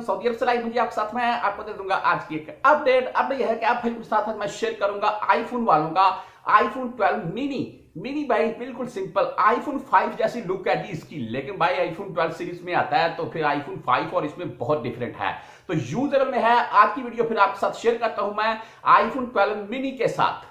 Saudi अरब से live साथ मैं आपको दे दूँगा आज की एक अपडेट। अपडेट यह है कि आप भाई के साथ मैं शेयर करूँगा आईफोन वालों का। आईफोन 12 मिनी मिनी भाई, बिल्कुल सिंपल आईफोन 5 जैसी लुक है इसकी। लेकिन भाई आईफोन 12 सीरीज़ में आता है तो फिर आईफोन 5 और इसमें बहुत डिफरेंट है। तो यूज़र में है, आज की वीडियो फिर आपके साथ शेयर करता हूँ मैं आईफोन 12 मिनी के साथ।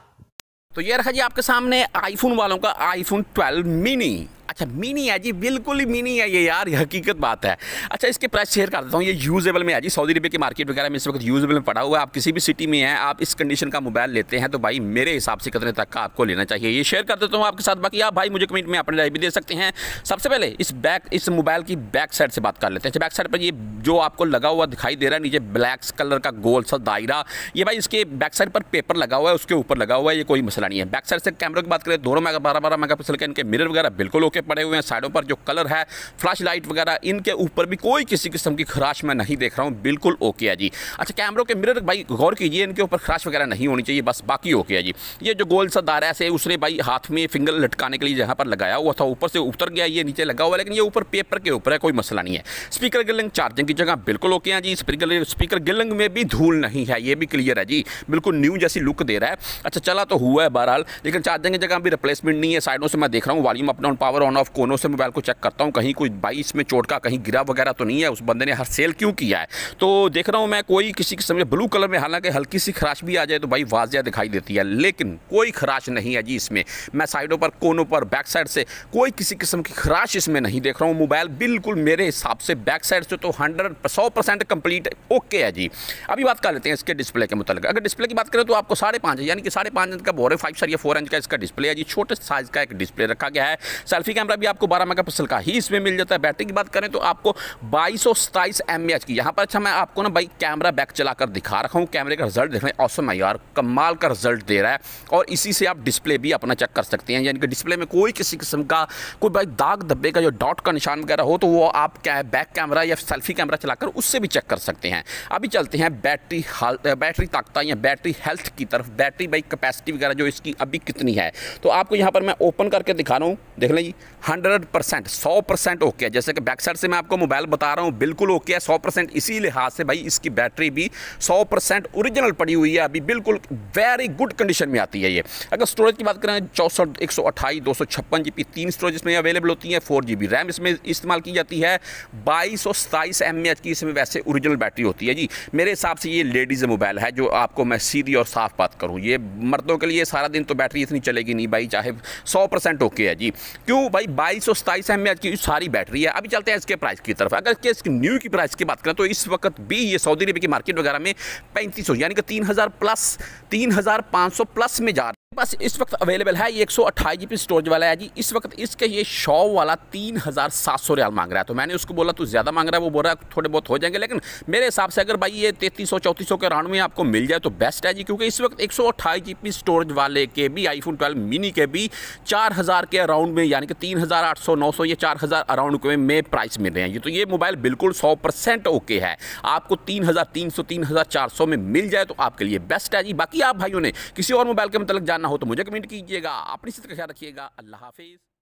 तो ये रखा जी आपके सामने आईफोन वालों का आईफोन 12 मिनी अच्छा मिनी है जी, बिल्कुल ही मिनी है ये यार, ये हकीकत बात है। अच्छा इसके प्राइस शेयर कर देता हूँ, ये यूजेबल में है जी सऊदी अरब की मार्केट वगैरह में इस वक्त यूजेबल में पड़ा हुआ है। आप किसी भी सिटी में हैं, आप इस कंडीशन का मोबाइल लेते हैं तो भाई मेरे हिसाब से कितने तक का आपको लेना चाहिए। ये शेयर कर देता हूँ आपके साथ, बाकी आप भाई मुझे कमेंट में अपने राय भी दे सकते हैं। सबसे पहले इस बैक इस मोबाइल की बैक साइड से बात कर लेते हैं। बैक साइड पर ये जो आपको लगा हुआ दिखाई दे रहा है, नीचे ब्लैक कलर का गोल सा दायरा, ये भाई इसके बैक साइड पर पेपर लगा हुआ है, उसके ऊपर लगा हुआ है, ये कोई मसला नहीं है। बैक साइड से कैमरे की बात करें, दोनों मेगा बारह बारह मेगा पिक्सल के इनके मिरर वगैरह, बिल्कुल ओके पड़े हुए हैं साइडों पर जो कलर है फ्लैश लाइट वगैरह, इनके ऊपर भी कोई किसी किस्म की खराश मैं नहीं देख रहा हूँ। बिल्कुल ओके है जी। अच्छा कैमरों के मिरर भाई, गौर कीजिए, इनके ऊपर खराश वगैरह नहीं होनी चाहिए, बस बाकी ओके है जी। ये जो गोल सा दायरा से उसने भाई हाथ में फिंगर लटकाने के लिए जहाँ पर लगाया हुआ था, ऊपर से उतर गया, ये नीचे लगा हुआ लेकिन ये ऊपर पेपर के ऊपर है, कोई मसला नहीं है। स्पीकर गिलिंग चार्जिंग की जगह बिल्कुल ओके है जी। स्पीकर स्पीकर गिलिंग में भी धूल नहीं है, ये भी क्लियर है जी। बिल्कुल न्यू जैसी लुक दे रहा है। अच्छा चला तो हुआ है बहरहाल, लेकिन चार्जिंग की जगह भी रिप्लेसमेंट नहीं है, साइडों से मैं देख रहा हूँ volume up down power on off कोनों से मोबाइल को चेक करता हूँ। कहीं कोई भाई इसमें चोट का कहीं गिरा वगैरह तो नहीं है। उस बंदे ने हर सेल क्यों किया है? तो देख रहा हूँ मैं, कोई किसी किस्म में ब्लू कलर में हालाँकि हल्की सी खराश भी आ जाए तो भाई वाजिया दिखाई देती है। लेकिन कोई खराश नहीं है जी इसमें। मैं साइडों पर, कोनों पर बैक साइड से कोई किसी किस्म की खराश इसमें नहीं देख रहा हूँ। मोबाइल बिल्कुल मेरे हिसाब से बैक साइड से तो हंड्रेड सौ परसेंट कंप्लीट ओके है जी। अभी बात कर लेते हैं इसके डिस्प्ले के मुताबिक अगर डिस्प्ले की बात करें तो आपको साढ़े पाँच, यानी कि साढ़े पाँच इंच का बोरे फाइव सर या फोर इंच का इसका डिस्प्ले है जी। छोटे साइज़ का एक डिस्प्ले रखा गया है। सेल्फी कैमरा भी आपको बारह मेगा का ही इसमें मिल जाता है। बैटरी की बात करें तो आपको बाईस सौ सताईस एम की यहाँ पर अच्छा मैं आपको ना भाई कैमरा बैक चलाकर दिखा रखा हूँ। कैमरे का रिज़ल्ट देख रहे हैं औसम यार, कमाल का रिज़ल्ट दे रहा है। और इसी से आप डिस्प्ले भी अपना चेक कर सकते हैं, यानी कि डिस्प्ले में कोई किसी किस्म का, कोई भाई दाग धब्बे का जो डॉट का निशान वगैरह हो तो वो आप क्या है बैक कैमरा या सेल्फी कैमरा चलाकर उससे भी चेक कर सकते हैं। अभी चलते हैं बैटरी बैटरी ताकता या बैटरी हेल्थ की तरफ़। बैटरी बाई कैपेसिटी वगैरह जो इसकी अभी कितनी है तो आपको यहाँ पर मैं ओपन करके दिखा रहा हूँ। देख लें जी हंड्रेड परसेंट, सौ परसेंट ओके है। जैसे कि बैक साइड से मैं आपको मोबाइल बता रहा हूँ, बिल्कुल ओके है, सौ परसेंट इसी लिहाज से भाई इसकी बैटरी भी सौ परसेंट ओरिजिनल पड़ी हुई है। अभी बिल्कुल वेरी गुड कंडीशन में आती है ये। अगर स्टोरेज की बात करें, चौंसठ, एक सौ अट्ठाईस, दो सौ छप्पन जी बी तीन स्टोरेज इसमें अवेलेबल होती है फोर जी बी रैम इसमें इस्तेमाल की जाती है। बाईस सौ सताईस एम एच की इसमें वैसे ओरिजिनल बैटरी होती है जी। मेरे हिसाब से ये लेडीज़ मोबाइल है, जो आपको मैं सीधी और साफ़ बात करूँ। ये मर्दों के लिए सारा दिन तो बैटरी इतनी चलेगी नहीं भाई, चाहे सौ परसेंट ओके है जी। क्यों? भाई बाईस सौ सताईस एम एच की सारी बैटरी है। अभी चलते हैं इसके प्राइस की तरफ़। अगर इसके न्यू की प्राइस की बात करें तो इस वक्त भी ये सऊदी अरब की मार्केट वगैरह में पैंतीस यानी कि तीन हज़ार प्लस तीन हज़ार पाँच सौ प्लस में जा पास इस वक्त अवेलेबल है, ये एक सौ अट्ठाईस जी स्टोरेज वाला है जी। इस वक्त इसके ये शॉ वाला तीन हज़ार सात सौ रियाल मांग रहा है। तो मैंने उसको बोला, तू ज़्यादा मांग रहा है? वो बोल रहा है, थोड़े बहुत हो जाएँगे। लेकिन मेरे हिसाब से अगर भाई ये तैतीस सौ चौंतीस सौ के राउंड में आपको मिल जाए तो बेस्ट है जी। क्योंकि इस वक्त एक सौ अट्ठाईस जी स्टोरेज वाले के भी आईफोन ट्वेल्व मिनी के भी चार हज़ार के अराउंड में, यानी कि तीन हज़ार आठ सौ नौ सौ, ये चार हज़ार अराउंड के में प्राइस मिल रहे हैं। ये तो ये मोबाइल बिल्कुल सौ परसेंट ओके है। आपको तीन हज़ार तीन सौ, तीन हज़ार चार सौ में मिल जाए तो आपके लिए बेस्ट है जी। बाकी आप भाइयों ने किसी और मोबाइल के मतलब जानना हो तो मुझे कमेंट कीजिएगा। अपनी स्थिति का ख्याल रखिएगा। अल्लाह हाफिज़।